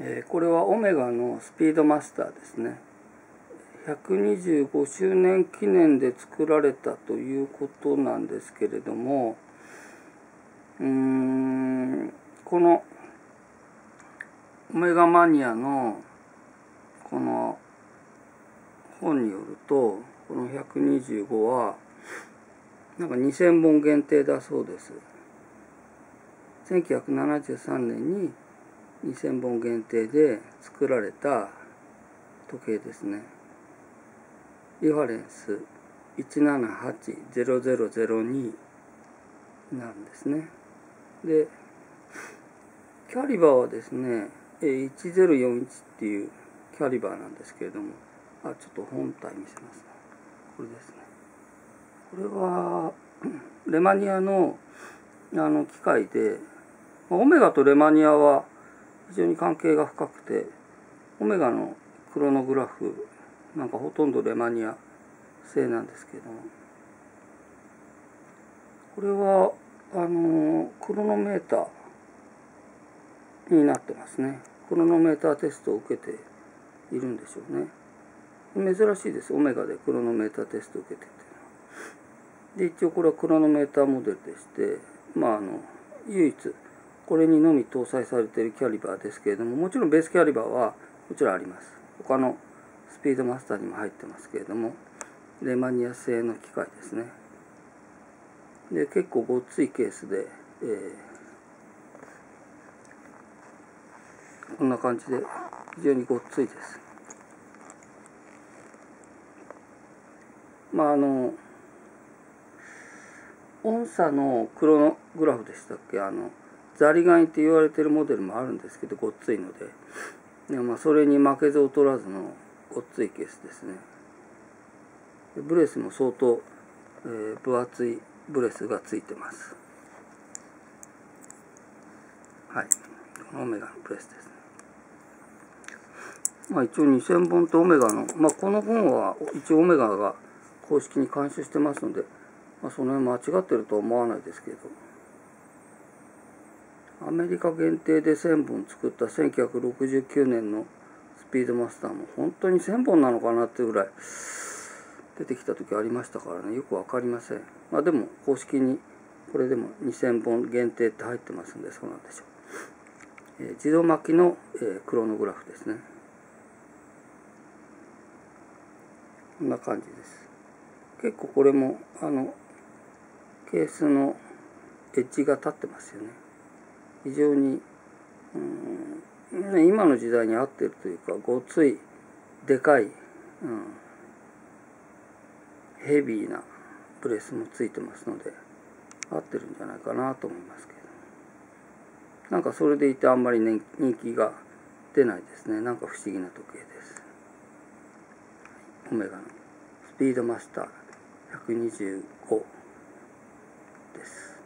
えー、これはオメガのスピードマスターですね。125周年記念で作られたということなんですけれどもうーんこのオメガマニアのこの本によるとこの125はなんか2000本限定だそうです。1973年に2000本限定で作られた時計ですね。リファレンス1780002なんですね。でキャリバーはですね1041っていうキャリバーなんですけれどもあちょっと本体見せます。ねこれですね。これは レマニアのあの機械でオメガとレマニアは非常に関係が深くてオメガのクロノグラフなんかほとんどレマニア製なんですけども。これはあのクロノメーターになってますね。クロノメーターテストを受けているんでしょうね。珍しいです。オメガでクロノメーターテストを受けてっていうのは。で一応これはクロノメーターモデルでしてまああの唯一これにのみ搭載されているキャリバーですけれどももちろんベースキャリバーはこちらあります。他のスピードマスターにも入ってますけれどもレマニア製の機械ですね。で結構ごっついケースで、えー、こんな感じで非常にごっついです。まああの音差のクロノグラフでしたっけ？あのザリガニって言われてるモデルもあるんですけどごっついので。で、まあ、それに負けず劣らずのごっついケースですね。ブレスも相当、えー、分厚いブレスがついてます。はい。このオメガのブレスですね。まあ一応2000本とオメガのまあこの本は一応オメガが公式に監修してますので、まあ、その辺間違ってるとは思わないですけどアメリカ限定で1000本作った1969年のスピードマスターも本当に1000本なのかなっていうぐらい出てきた時ありましたからね。よく分かりません。まあでも公式にこれでも2000本限定って入ってますんでそうなんでしょう、えー、自動巻きの、えー、クロノグラフですね。こんな感じです。結構これもあのケースのエッジが立ってますよね。非常に、うん、ね、今の時代に合ってるというかごついでかい、うん、ヘビーなプレスもついてますので合ってるんじゃないかなと思いますけどなんかそれでいてあんまり、ね、人気が出ないですね。なんか不思議な時計です。オメガのスピードマスター125です。